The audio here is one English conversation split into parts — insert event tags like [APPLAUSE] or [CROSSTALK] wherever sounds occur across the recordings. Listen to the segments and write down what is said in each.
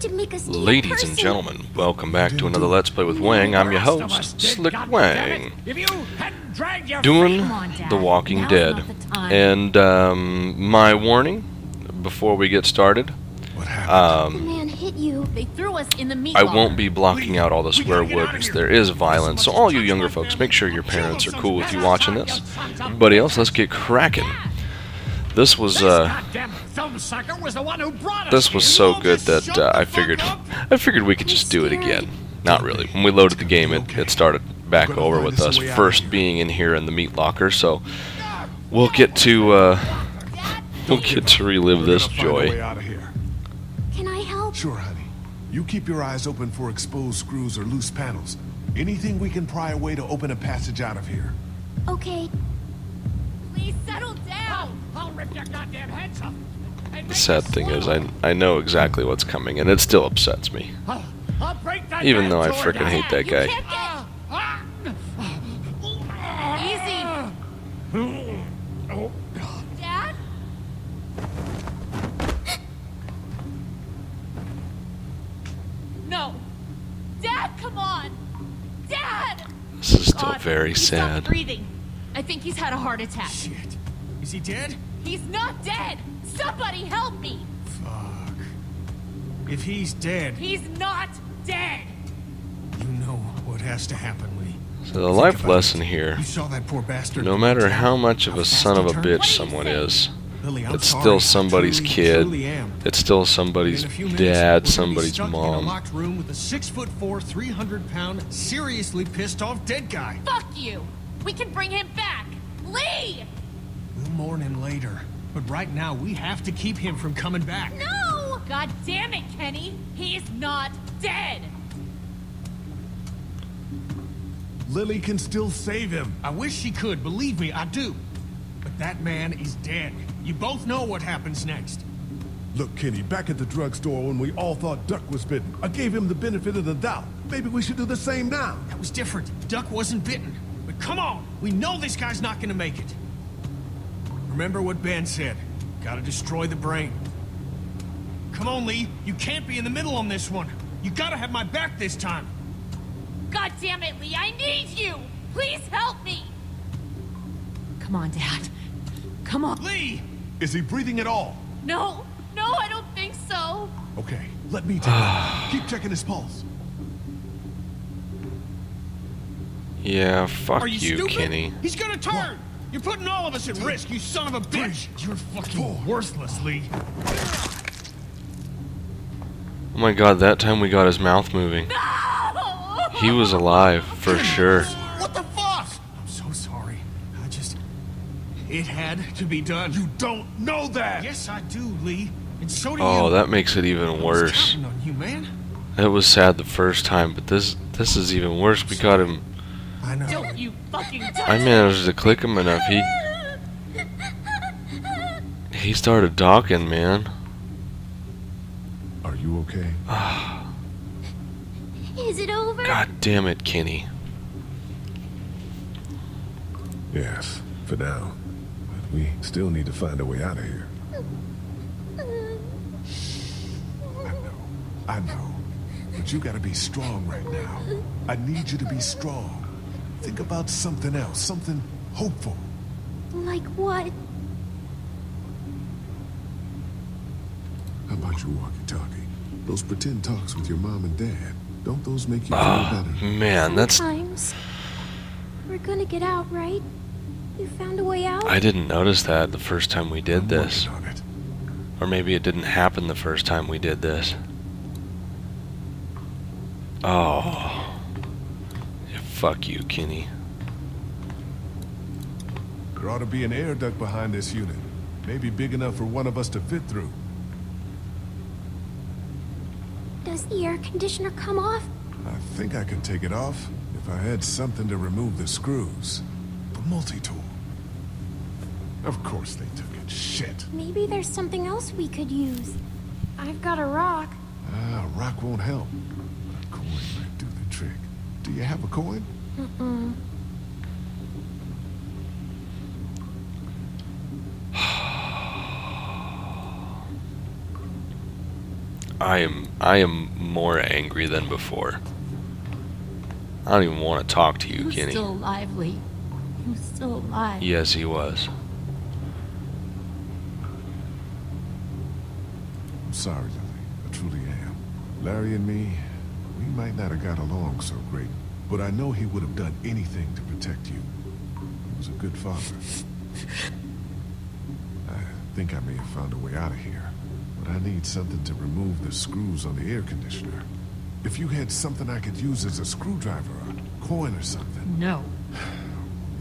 Ladies person. and gentlemen, welcome back to another Let's Play with Weng. I'm your Rest of us host, Slick. Weng, If you hadn't dragged your doing Come on, Dad. The Walking Dead. not the time. And um, my warning before we get started, um, The man hit you. They threw us in the meat I won't be blocking out all the We swear gotta get outta words. There is violence, so all you younger folks, make sure your parents are cool with you watching this. sons Everybody else, let's get cracking. This was uh, goddamn sucker was the one who brought us this was so good that uh, I figured. I figured we could just do it again. Not really. When we loaded the game, it, it started back over with us a us way out of first being in here in the meat locker. So we'll get to uh, we'll get to relive this gonna find a way joy. out of here. Can I help? Sure, honey. You keep your eyes open for exposed screws or loose panels. Anything we can pry away to open a passage out of here. Okay. Please settle down. I'll rip your goddamn heads off. And The sad thing is. I I know exactly what's coming, and it still upsets me. I'll, I'll break that Even though I door frickin' down. hate that guy. can't get easy. Oh, God. Dad? No. Dad, come on. Dad! This is still God, very he stopped sad. breathing. I think he's had a heart attack. Shit. Is he dead? He's not dead. Somebody help me. Fuck. If he's dead, He's not dead. you know what has to happen, Lee. So the Think life lesson it. here, You saw that poor bastard. no matter how much of a son of a bitch What do you someone is, Lily, it's sorry. still somebody's kid. It's still In somebody's a few minutes, dad, we're gonna be somebody's stuck In a mom. locked room with a six foot four, three hundred pound, seriously pissed off dead guy. Fuck you. We can bring him back. Lee! We'll mourn him later, but right now we have to keep him from coming back. No! God damn it, Kenny. He's not dead. Lily can still save him. I wish she could, believe me, I do. But that man is dead. You both know what happens next. Look, Kenny, back at the drugstore when we all thought Duck was bitten, I gave him the benefit of the doubt. Maybe we should do the same now. That was different. Duck wasn't bitten. But come on, we know this guy's not gonna make it. Remember what Ben said. Gotta destroy the brain. Come on, Lee. You can't be in the middle on this one. You gotta have my back this time. God damn it, Lee. I need you. Please help me. Come on, Dad. Come on. Lee! Is he breathing at all? No, no, I don't think so. Okay, let me take it. [SIGHS] Keep checking his pulse. Yeah, fuck Are you, you. Kenny. He's gonna turn! You're putting all of us at risk, you son of a bitch! You're fucking worthless, Lee. Oh my god, that time we got his mouth moving. No! He was alive, for sure. What the fuck? I'm so sorry. I just... It had to be done. You don't know that! Yes, I do, Lee. And so do Oh, you. that makes it even I was worse. counting on you, man. It was sad the first time, but this this is even worse. We got him. I know. Don't you fucking touch I managed to click him enough. He he started talking, man. Are you okay? [SIGHS] Is it over? God damn it, Kenny. Yes, for now. But we still need to find a way out of here. I know. I know. But you gotta be strong right now. I need you to be strong. Think about something else, something hopeful. Like what? How about your walkie-talkie? Those pretend talks with your mom and dad. Don't those make you feel Oh better? man, that's Sometimes. We're gonna get out, right? You found a way out? I didn't notice that the first time we did I'm this, on it. or maybe it didn't happen the first time we did this. Oh, yeah, fuck you, Kenny. There ought to be an air duct behind this unit. Maybe big enough for one of us to fit through. Does the air conditioner come off? I think I could take it off if I had something to remove the screws. The multi-tool. Of course they took it. Shit. Maybe there's something else we could use. I've got a rock. Ah, rock won't help. Do you have a coin? Mm-mm. [SIGHS] I am I am more angry than before. I don't even want to talk to He you, was Kenny. still lively. Lee. He was still alive. Yes, he was. I'm sorry, Lily. I truly am. Larry and me, we might not have got along so great, but I know he would have done anything to protect you. He was a good father. I think I may have found a way out of here, but I need something to remove the screws on the air conditioner. If you had something I could use as a screwdriver, a coin or something. No.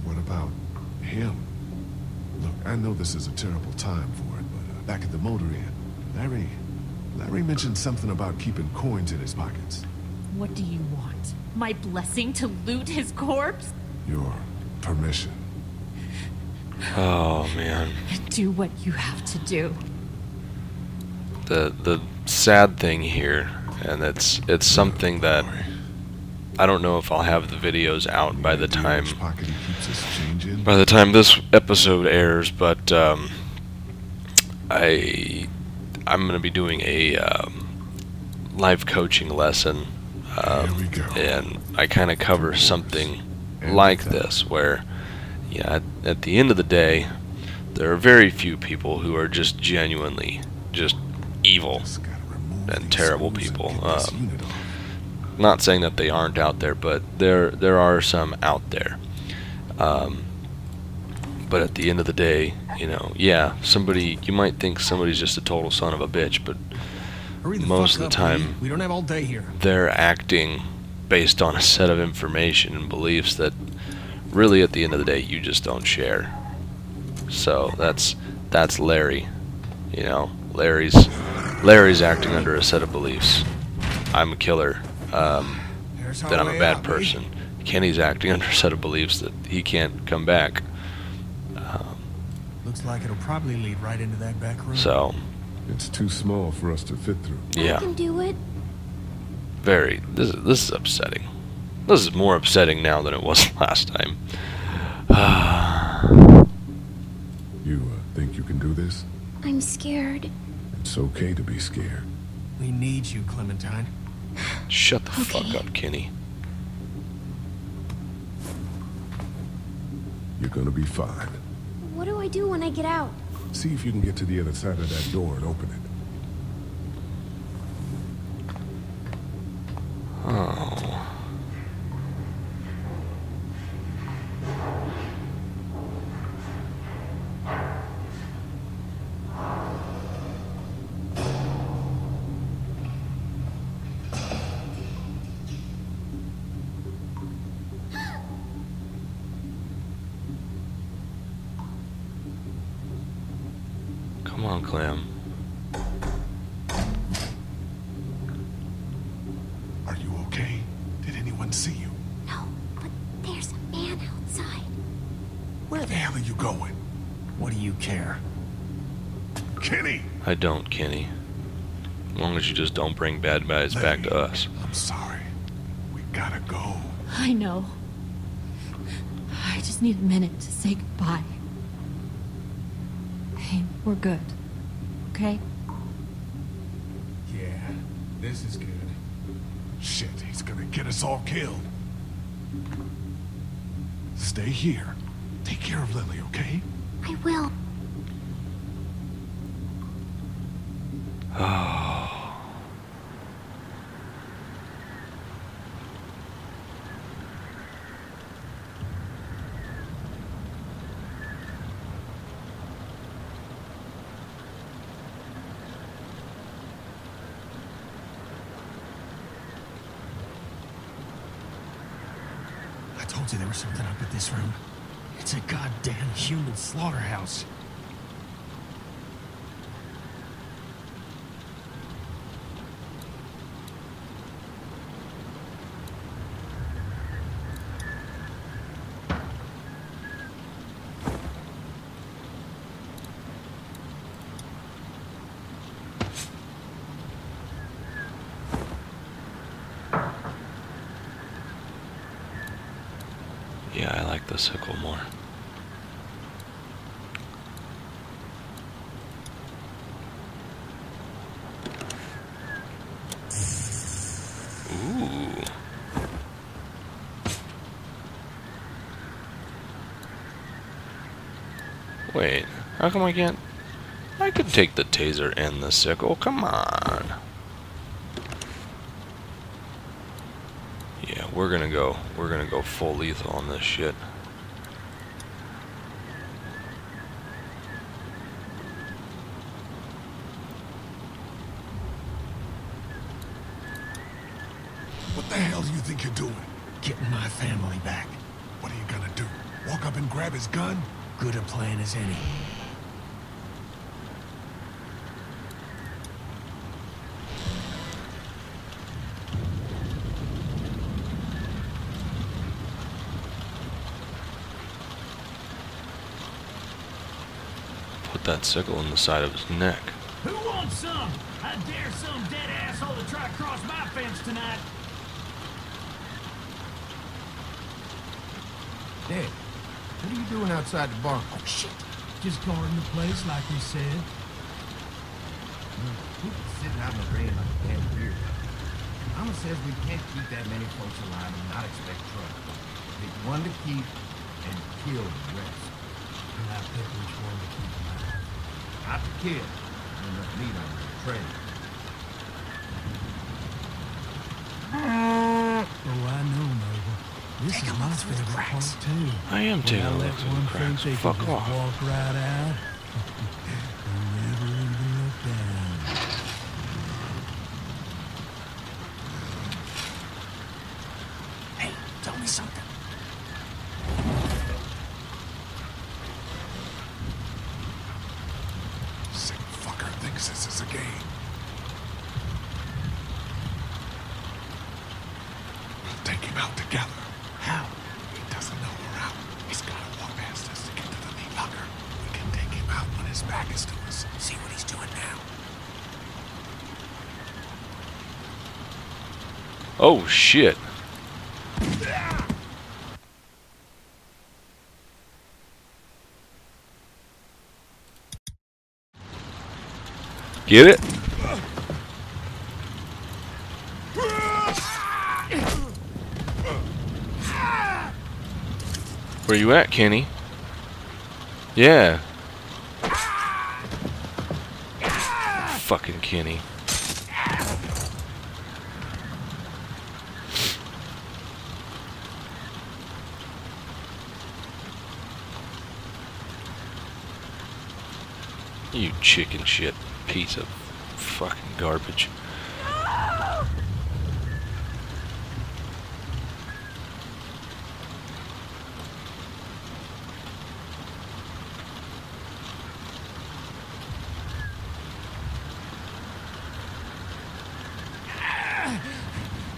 What about him? Look, I know this is a terrible time for it, but uh, back at the motor inn, Larry, Larry mentioned something about keeping coins in his pockets. What do you want? My blessing to loot his corpse? Your permission. Oh man. Do what you have to do. The the sad thing here, and it's it's something that I don't know if I'll have the videos out by the time which pocket he keeps his change in? by the time this episode airs, but um, I I'm gonna be doing a um, live coaching lesson, um, Here we go. and I kind of cover something like this, where yeah, at, at the end of the day, there are very few people who are just genuinely just evil. Just gotta remove and terrible people, um. Not saying that they aren't out there, but there there are some out there. Um, but at the end of the day, you know, yeah, somebody you might think somebody's just a total son of a bitch, but Hurry the Most of the up, time- We don't have all day here. they're acting based on a set of information and beliefs that really at the end of the day you just don't share. So that's that's Larry. You know, Larry's Larry's acting under a set of beliefs. I'm a killer. Um, that I'm a bad out, person. Kenny's acting [LAUGHS] under a set of beliefs that he can't come back. Um, Looks like it'll probably lead right into that back room. so It's too small for us to fit through. Yeah. I yeah, can do it. very. This is this is upsetting. This is more upsetting now than it was [LAUGHS] last time. [SIGHS] You uh, think you can do this? I'm scared. It's okay to be scared. We need you, Clementine. [SIGHS] Shut the fuck up, Kenny. You're gonna be fine. What do I do when I get out? See if you can get to the other side of that door and open it. Don't, Kenny. As long as you just don't bring bad guys back to us. I'm sorry. We gotta go. I know. I just need a minute to say goodbye. Hey, we're good. Okay? Yeah, this is good. Shit, he's gonna get us all killed. Stay here. Take care of Lily, okay? I will. I told you there was something up at this room. It's a goddamn human slaughterhouse. Yeah, I like the sickle more. Ooh. Wait, how come I can't? I could take the taser and the sickle. Come on. Yeah, we're gonna go. We're gonna go full lethal on this shit. What the hell do you think you're doing? Getting my family back. What are you gonna do? Walk up and grab his gun? Good a plan as any. Put that sickle in the side of his neck. Who wants some? I dare some dead asshole to try to cross my fence tonight. Dad, what are you doing outside the barn? Oh, shit. Just guarding the place like we said. Hmm. People sitting out in the rain like a damn deer. Mama says we can't keep that many folks alive and not expect trouble. Pick one to keep and kill the rest. And I pick which one to keep alive. Not to kill. There's enough meat on the tray. Oh, I know, Nova. This Take is a my look through the favorite part too. I am taking When I a let look through one the cracks. think they Fuck can just off. walk right out. and never even look down. Hey, tell me something. Sick fucker thinks this is a game. We'll take him out together. How? He doesn't know we're out. He's gotta walk past us to get to the meat locker. We can take him out when his back is to us. See what he's doing now. Oh shit. Get it? Where you at, Kenny? Yeah. Fucking Kenny. You chicken shit piece of fucking garbage.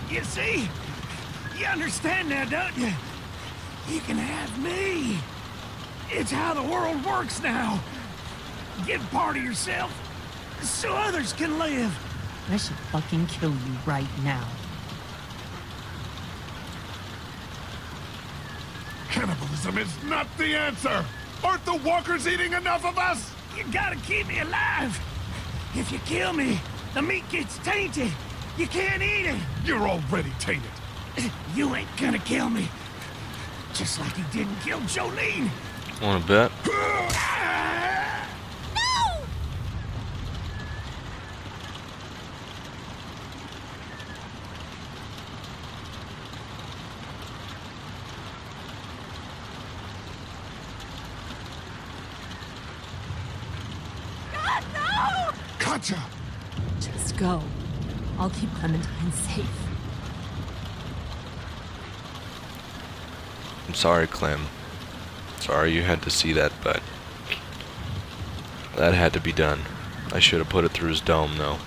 You see? You understand now, don't you? You can have me. It's how the world works now. Give part of yourself so others can live. I should fucking kill you right now. Cannibalism is not the answer! Aren't the walkers eating enough of us? You gotta keep me alive. If you kill me, the meat gets tainted. You can't eat it. You're already tainted. [CLEARS THROAT] You ain't gonna kill me. Just like you didn't kill Jolene. Wanna bet? [LAUGHS] Ah! Katjaa! Just go. I'll keep Clementine safe. I'm sorry, Clem. Sorry you had to see that, but that had to be done. I should have put it through his dome, though.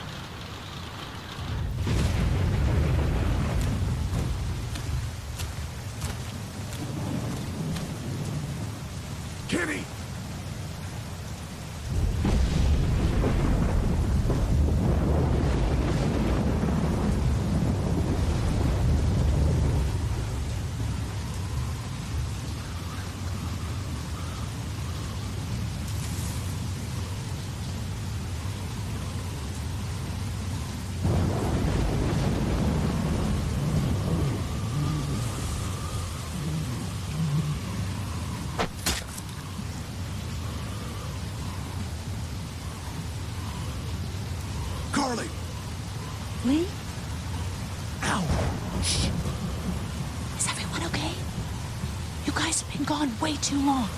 Too long.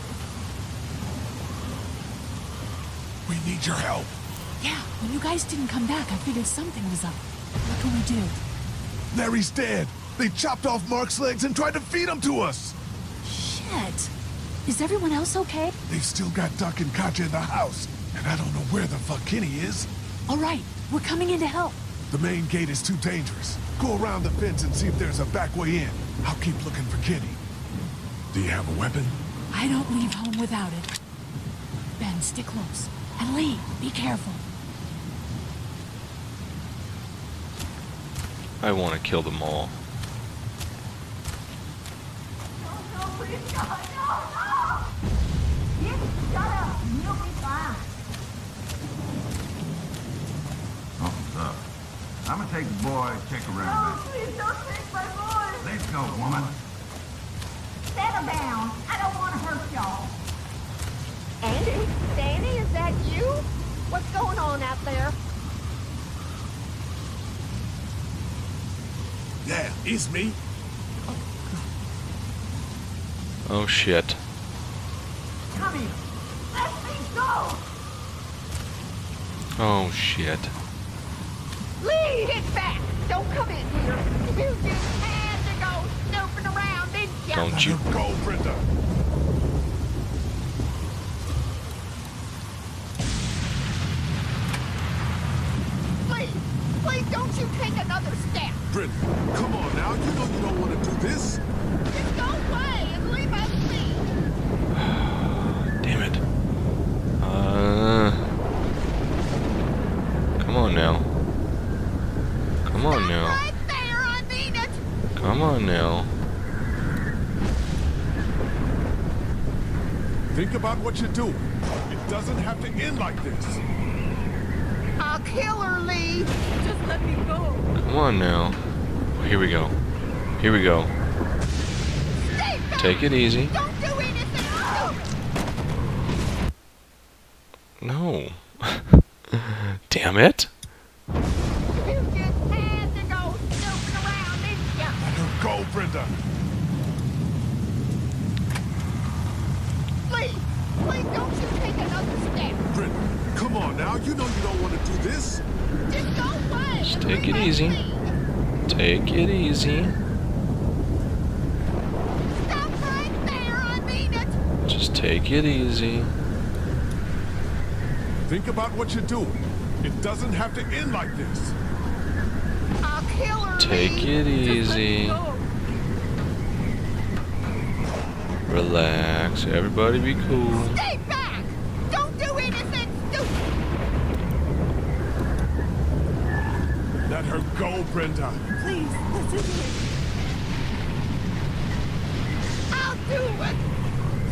We need your help. Yeah, when you guys didn't come back, I figured something was up. What can we do? Larry's dead. They chopped off Mark's legs and tried to feed him to us. Shit. Is everyone else okay? They've still got Duck and Katjaa in the house, and I don't know where the fuck Kenny is. All right, we're coming in to help. The main gate is too dangerous. Go around the fence and see if there's a back way in. I'll keep looking for Kenny. Do you have a weapon? I don't leave home without it. Ben, stick close. And Lee, be careful. I want to kill them all. Something's up. I'm gonna take the boy check around. back. Please don't take my boy. Let's go, woman. Settle down. I don't want to hurt y'all. Andy? Danny, is that you? What's going on out there? Yeah, it's me. Oh shit. Come here. Let me go. Oh shit. Lee, hit back. Don't come in here. You just Don't you go, Brenda. Please, please don't you take another step. Brenda, come on now. You know you don't want to do this. Just go away and leave us be. Damn it. Uh. Come on now. Come on now. Right there, I mean it. Come on now. Think about what you're doing. It doesn't have to end like this. I'll kill her, Lee. Just let me go. Come on now. Here we go. Here we go. Take it easy. Don't do anything. No. [LAUGHS] Damn it. You just had to go snooping around, didn't you? Let her go, Brenda. Please, please don't you take another step. Brenda, come on now. You know you don't want to do this. Just go away. Just and take leave it us easy. be. Take it easy. Stop right there, I mean it. Just take it easy. Think about what you're doing. It doesn't have to end like this. I'll kill her, Take it Just let me easy. Relax. Everybody be cool. Stay back. Don't do anything stupid. Let her go, Brenda. Please, listen to me. I'll do it.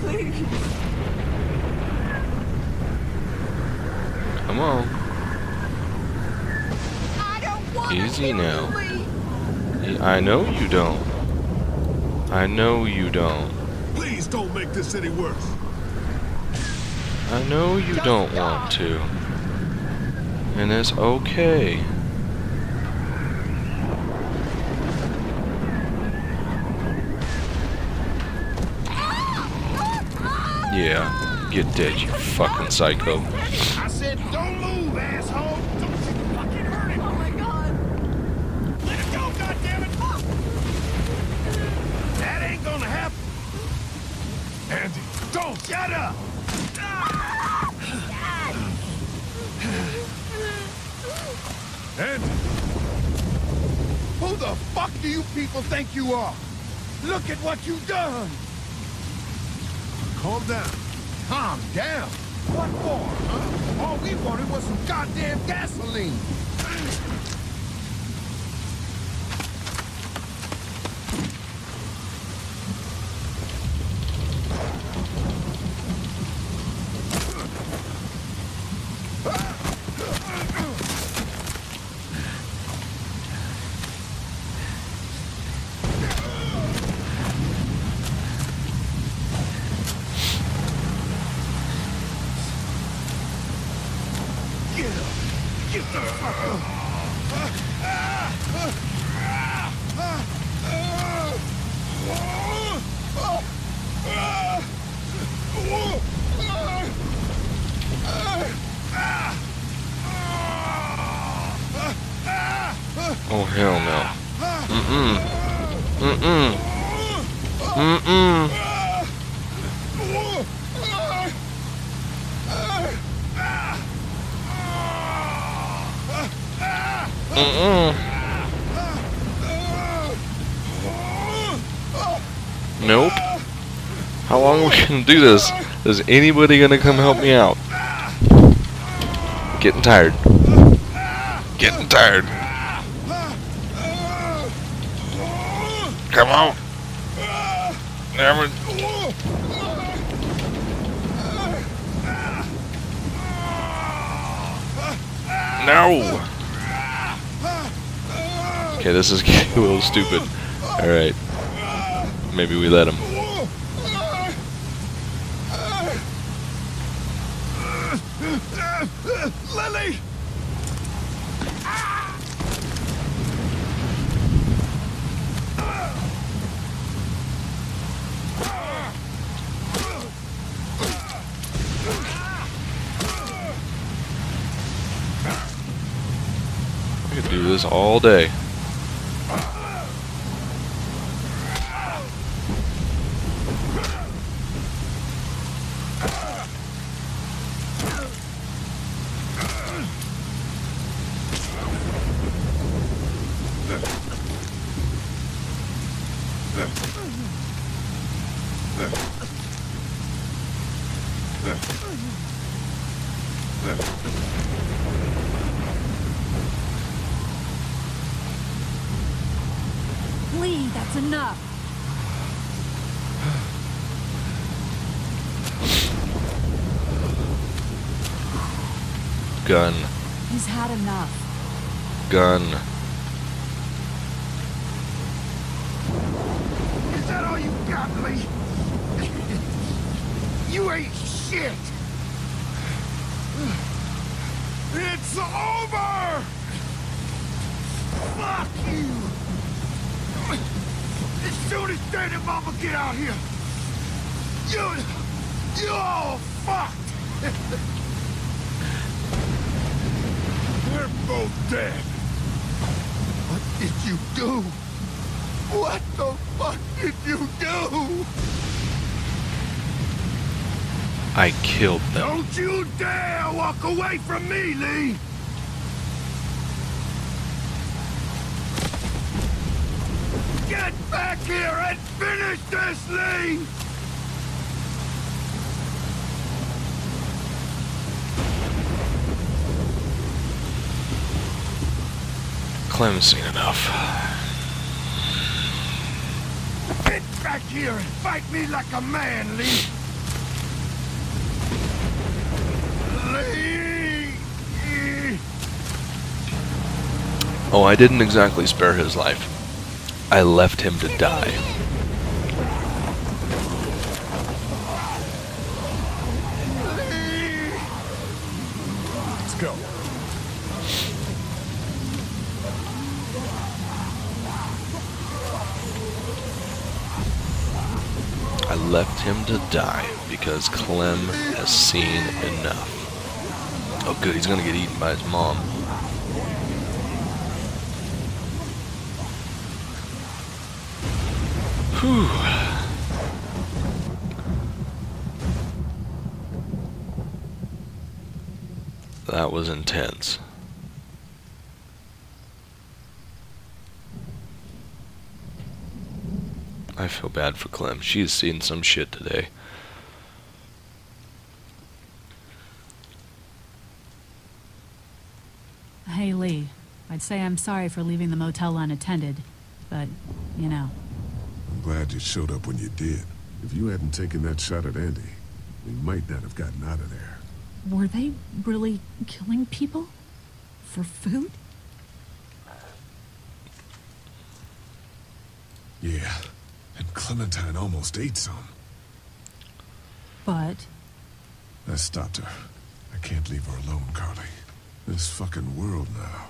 Please. [LAUGHS] Come on. I don't Easy kill now. You, I know you don't. I know you don't. Please don't make this any worse. I know you don't want to. And it's okay. Yeah, get dead, you fucking psycho. I said, don't move, asshole. Don't fucking hurt him. Oh my god. Let it go, goddammit. That ain't gonna happen. Andy, don't. Shut up. Andy, Who the fuck do you people think you are? Look at what you've done. Calm down. Calm down. What for, huh? All we wanted was some goddamn gasoline. Oh, hell no. Mm-mm. Mm-mm. Mm-mm. Mm-mm. Nope. How long are we gonna do this? Is anybody gonna come help me out? Getting tired. Getting tired. Come on. Never. No. Okay, this is [LAUGHS] getting a little stupid. Alright. Maybe we let him. Lily! I could do this all day. Lee, that's enough. Gun. He's had enough. Gun. Is that all you got, Lee? you ain't shit! It's over! Fuck you! As soon as Dad and Mama get out here, you... you all fucked! They're both dead. What did you do? What the fuck did you do? I killed them. Don't you dare walk away from me, Lee! Get back here and finish this, Lee! Clem's seen enough. Get back here and fight me like a man, Lee! Lee! Oh, I didn't exactly spare his life. I left him to die. Left him to die because Clem has seen enough. Oh good, he's gonna get eaten by his mom. Whew. That was intense. I feel bad for Clem. She's seen some shit today. Hey, Lee. I'd say I'm sorry for leaving the motel unattended, but, you know. I'm glad you showed up when you did. If you hadn't taken that shot at Andy, we might not have gotten out of there. Were they really killing people? For food? Yeah, and Clementine almost ate some. But, I stopped her. I can't leave her alone, Carley. This fucking world now.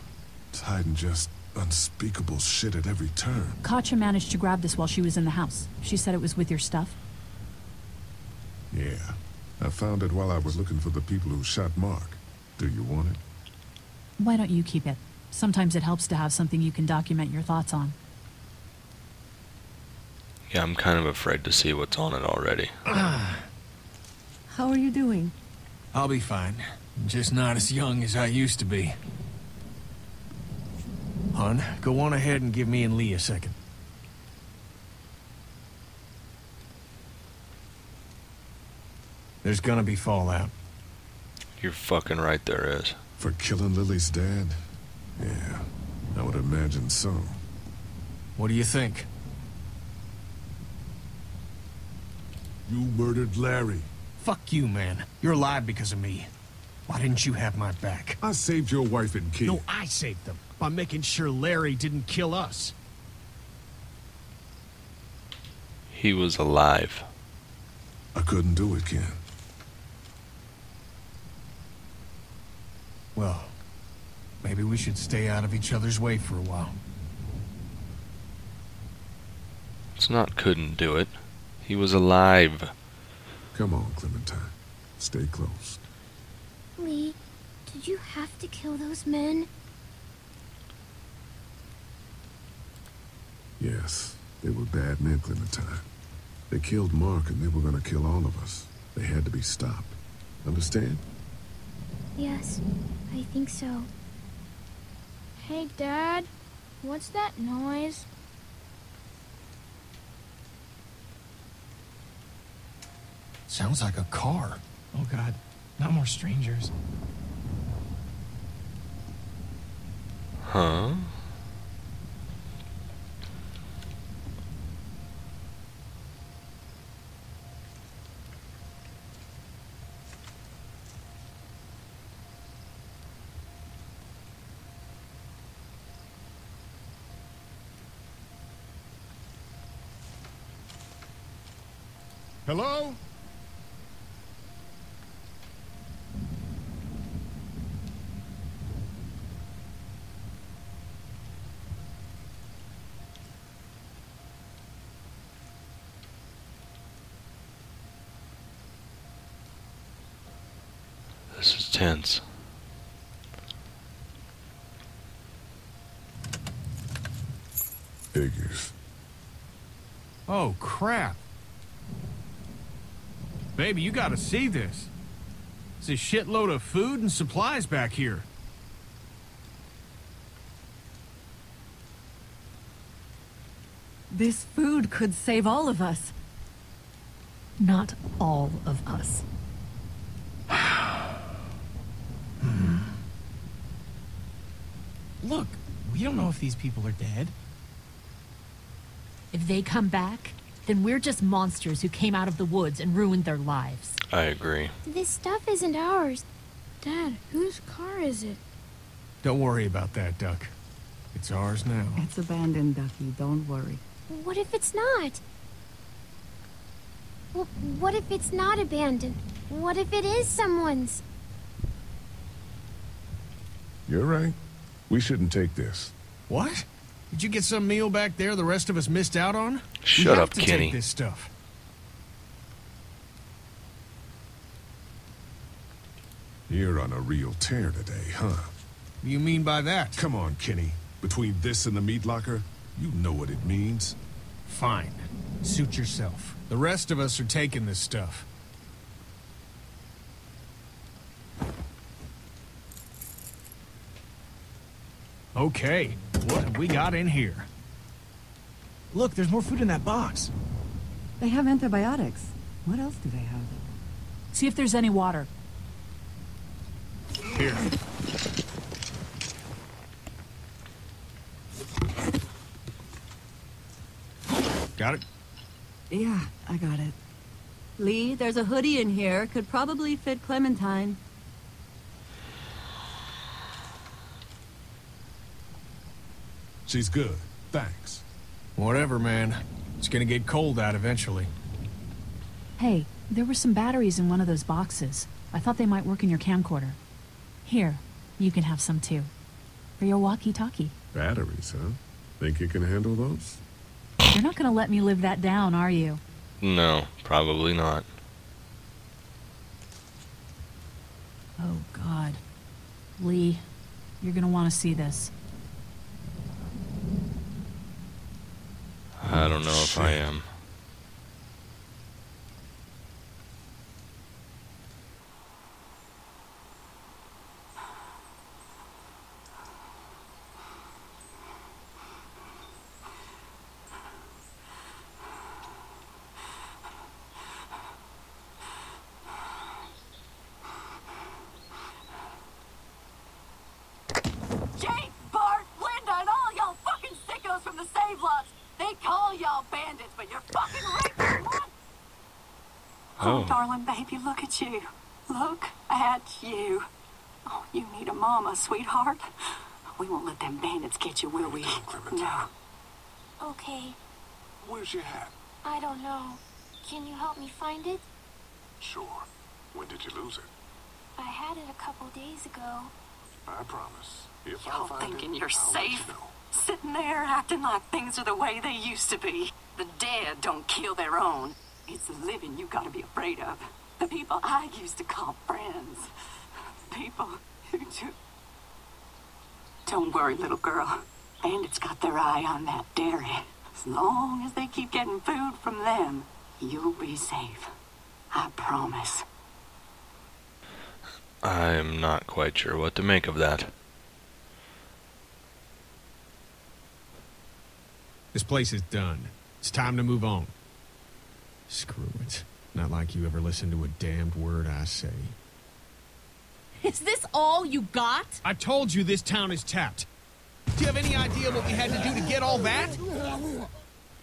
It's hiding just unspeakable shit at every turn. Katjaa managed to grab this while she was in the house. She said it was with your stuff. Yeah. I found it while I was looking for the people who shot Mark. Do you want it? Why don't you keep it? Sometimes it helps to have something you can document your thoughts on. Yeah, I'm kind of afraid to see what's on it already. [SIGHS] How are you doing? I'll be fine. Just not as young as I used to be. Hon, go on ahead and give me and Lee a second. There's gonna be fallout. You're fucking right there is. For killing Lily's dad? Yeah, I would imagine so. What do you think? You murdered Larry. Fuck you, man. You're alive because of me. Why didn't you have my back? I saved your wife and kid. No, I saved them by making sure Larry didn't kill us. He was alive. I couldn't do it, Ken. Well, maybe we should stay out of each other's way for a while. It's not couldn't do it. He was alive. Come on, Clementine. Stay close. Lee, did you have to kill those men? Yes, they were bad men, Clementine. They killed Mark and they were gonna kill all of us. They had to be stopped. Understand? Yes, I think so. Hey, Dad. What's that noise? Sounds like a car. Oh, God. Not more strangers. Huh? Hello? This tense. Figures. Oh, crap. Baby, you gotta see this. It's a shitload of food and supplies back here. This food could save all of us. Not all of us. Look, we don't know if these people are dead. If they come back, then we're just monsters who came out of the woods and ruined their lives. I agree. This stuff isn't ours. Dad, whose car is it? Don't worry about that, Duck. It's ours now. It's abandoned, Ducky. Don't worry. What if it's not? Well, what if it's not abandoned? What if it is someone's? You're right. We shouldn't take this. What? Did you get some meal back there the rest of us missed out on? Shut we have up, to Kenny. Take this stuff. You're on a real tear today, huh? Do you mean by that? Come on, Kenny. Between this and the meat locker, you know what it means. Fine. Suit yourself. The rest of us are taking this stuff. Okay, what have we got in here? Look, there's more food in that box. They have antibiotics. What else do they have? See if there's any water. Here. Got it? Yeah, I got it. Lee, there's a hoodie in here. Could probably fit Clementine. She's good. Thanks. Whatever, man. It's gonna get cold out eventually. Hey, there were some batteries in one of those boxes. I thought they might work in your camcorder. Here, you can have some too. For your walkie-talkie. Batteries, huh? Think you can handle those? You're not gonna let me live that down, are you? No, probably not. Oh, God. Lee, you're gonna want to see this. I don't know if I am. Darling baby, look at you. Look at you. Oh, you need a mama, sweetheart. We won't let them bandits get you, will we? No. Okay, Where's your hat? I don't know. Can you help me find it? Sure. When did you lose it? I had it a couple days ago. I promise. If Y'all I find thinking it, you're I'll let you safe? know. Sitting there acting like things are the way they used to be. The dead don't kill their own. It's the living you gotta be afraid of. The people I used to call friends. People who do. Don't worry, little girl. Bandits got their eye on that dairy. As long as they keep getting food from them, you'll be safe. I promise. I'm not quite sure what to make of that. This place is done. It's time to move on. Screw it. Not like you ever listen to a damned word I say. Is this all you got? I told you this town is tapped. Do you have any idea what we had to do to get all that?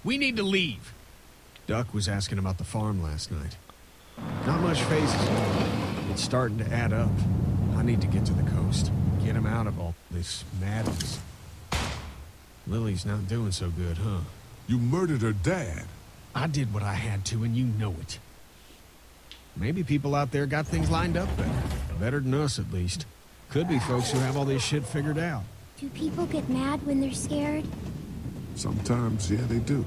We need to leave. Duck was asking about the farm last night. Not much fazes. It's starting to add up. I need to get to the coast. Get him out of all this madness. Lily's not doing so good, huh? You murdered her dad. I did what I had to, and you know it. Maybe people out there got things lined up better. Better than us, at least. Could be folks who have all this shit figured out. Do people get mad when they're scared? Sometimes, yeah, they do.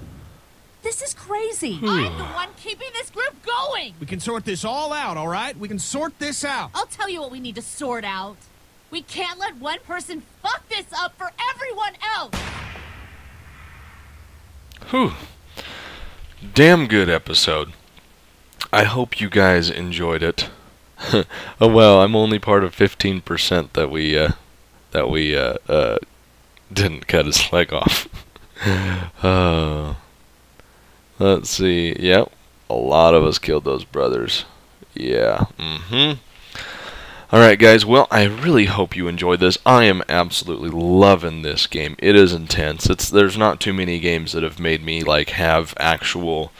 This is crazy. Hmm. I'm the one keeping this group going. We can sort this all out, all right? We can sort this out. I'll tell you what we need to sort out. We can't let one person fuck this up for everyone else. Whew. Damn good episode. I hope you guys enjoyed it. [LAUGHS] oh well, I'm only part of 15% that we uh, that we uh, uh, didn't cut his leg off. [LAUGHS] uh, let's see. Yep, a lot of us killed those brothers. Yeah. Mm-hmm. Alright guys, well I really hope you enjoyed this. I am absolutely loving this game. It is intense. It's there's not too many games that have made me like have actual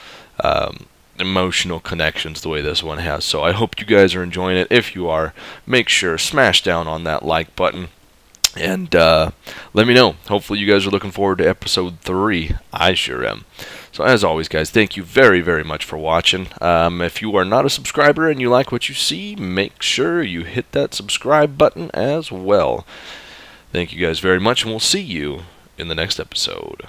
um, emotional connections the way this one has. So I hope you guys are enjoying it. If you are, make sure smash down on that like button. And uh, let me know. Hopefully, you guys are looking forward to episode 3. I sure am. So, as always, guys, thank you very, very much for watching. Um, if you are not a subscriber and you like what you see, make sure you hit that subscribe button as well. Thank you guys very much, and we'll see you in the next episode.